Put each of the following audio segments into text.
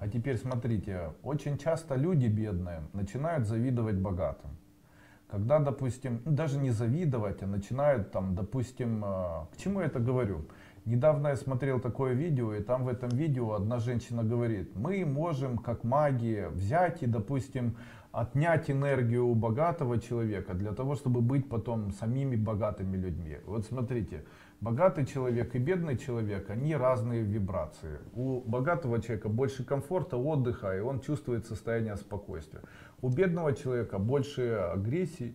А теперь смотрите, очень часто люди бедные начинают завидовать богатым. Когда, допустим, ну, даже не завидовать, а начинают там, допустим, э, к чему я это говорю? Недавно я смотрел такое видео, и там в этом видео одна женщина говорит, мы можем как маги взять и, допустим, отнять энергию у богатого человека для того, чтобы быть потом самими богатыми людьми. Вот смотрите, богатый человек и бедный человек, они разные вибрации. У богатого человека больше комфорта, отдыха, и он чувствует состояние спокойствия. У бедного человека больше агрессии,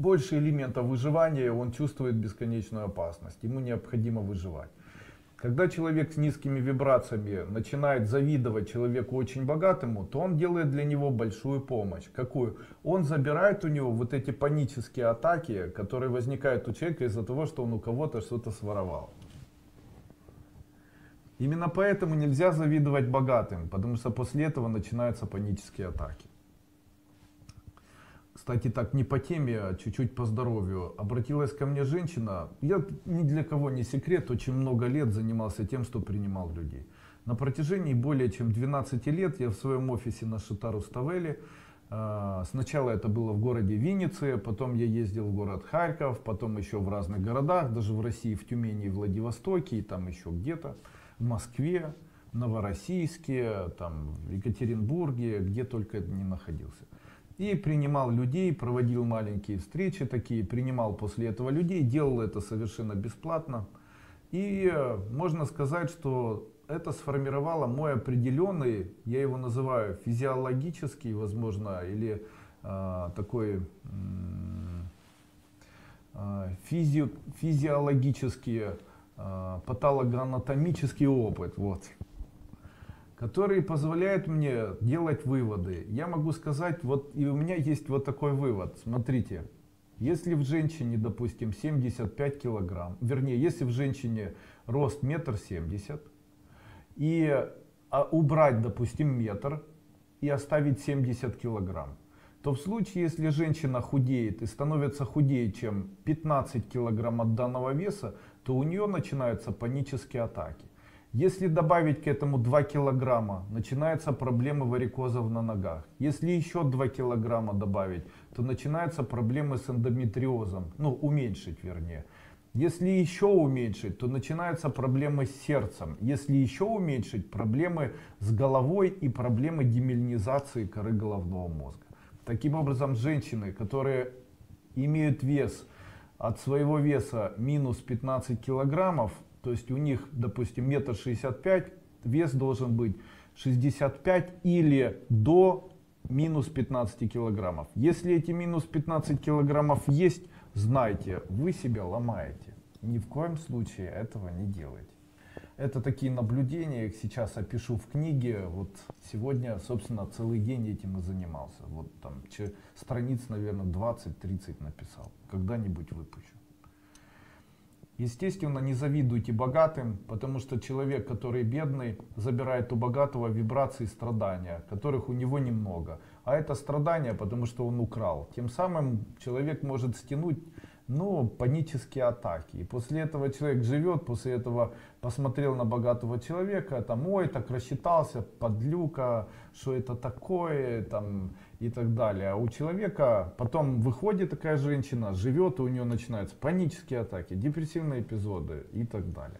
больше элементов выживания, он чувствует бесконечную опасность, ему необходимо выживать. Когда человек с низкими вибрациями начинает завидовать человеку очень богатому, то он делает для него большую помощь. Какую? Он забирает у него вот эти панические атаки, которые возникают у человека из-за того, что он у кого-то что-то своровал. Именно поэтому нельзя завидовать богатым, потому что после этого начинаются панические атаки. Кстати, так не по теме, а чуть-чуть по здоровью. Обратилась ко мне женщина. Я ни для кого не секрет, очень много лет занимался тем, что принимал людей. На протяжении более чем 12 лет я в своем офисе на Шитару Ставеле. А, сначала это было в городе Виннице, потом я ездил в город Харьков, потом еще в разных городах, даже в России, в Тюмени, в Владивостоке и там еще где-то, в Москве, Новороссийске, там, в Екатеринбурге, где только не находился. И принимал людей, проводил маленькие встречи такие, принимал после этого людей, делал это совершенно бесплатно. И э, можно сказать, что это сформировало мой определенный, я его называю физиологический, возможно, или э, такой э, физи, физиологический, э, патологоанатомический опыт. Вот которые позволяют мне делать выводы. Я могу сказать, вот и у меня есть вот такой вывод. Смотрите, если в женщине, допустим, 75 килограмм, вернее, если в женщине рост метр семьдесят, и а, убрать, допустим, метр и оставить 70 килограмм, то в случае, если женщина худеет и становится худее, чем 15 килограмм от данного веса, то у нее начинаются панические атаки. Если добавить к этому 2 килограмма, начинаются проблемы варикозов на ногах. Если еще 2 килограмма добавить, то начинаются проблемы с эндометриозом, ну уменьшить вернее. Если еще уменьшить, то начинаются проблемы с сердцем. Если еще уменьшить, проблемы с головой и проблемы демельнизации коры головного мозга. Таким образом, женщины, которые имеют вес от своего веса минус 15 килограммов, то есть у них, допустим, метр шестьдесят пять, вес должен быть 65 или до минус 15 килограммов. Если эти минус 15 килограммов есть, знайте, вы себя ломаете. Ни в коем случае этого не делайте. Это такие наблюдения, их сейчас опишу в книге. Вот сегодня, собственно, целый день этим и занимался. Вот там страниц, наверное, 20-30 написал. Когда-нибудь выпущу. Естественно, не завидуйте богатым, потому что человек, который бедный, забирает у богатого вибрации страдания, которых у него немного. А это страдания, потому что он украл. Тем самым человек может стянуть ну, панические атаки. И после этого человек живет, после этого посмотрел на богатого человека, там, ой, так рассчитался, подлюка, что это такое, там, и так далее. А у человека потом выходит такая женщина, живет, и у нее начинаются панические атаки, депрессивные эпизоды и так далее.